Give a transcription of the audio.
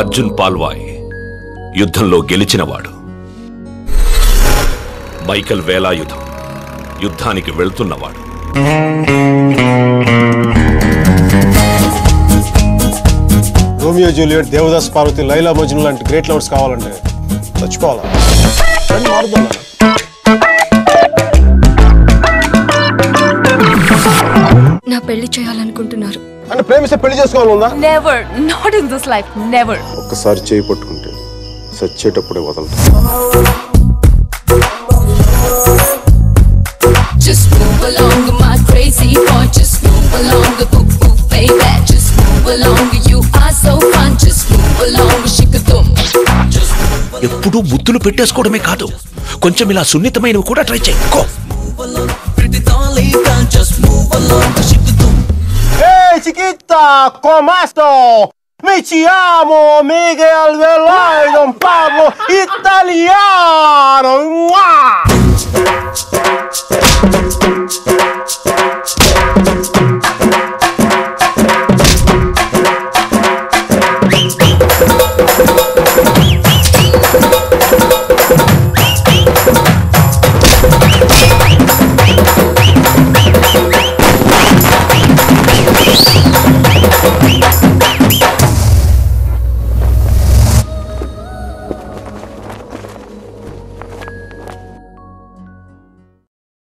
అర్జున్ పాల్వాయ్ యుద్ధంలో గెలిచినవాడు. మైకల్ వేలాయుధం యుద్ధానికి వెళ్తున్నవాడు. రోమియో జూలియట్ దేవదాస్ పార్వతి లైలా మజ్ను లాంటి గ్రేట్ లవర్స్ కావాలంటే చచ్చిపోవాలా? పెళ్ళి చేయాలనుకుంటున్నారు. అంటే ప్రేమిస్తే పెళ్ళి never not in this never ఒక్కసారి చేయి పట్టుకుంటే సచ్చేటప్పుడే వదలటం Just move along my crazy boy just move along the poop poop baby. Just ఎప్పుడూ ముద్దులు పెట్టేసుకోవడమే కాదు కొంచెం ఇలా సున్నితమైనవి కూడా ట్రై చేయి. comasto! Mi chiamo Miguel Velay, don Pablo italiano! Mua!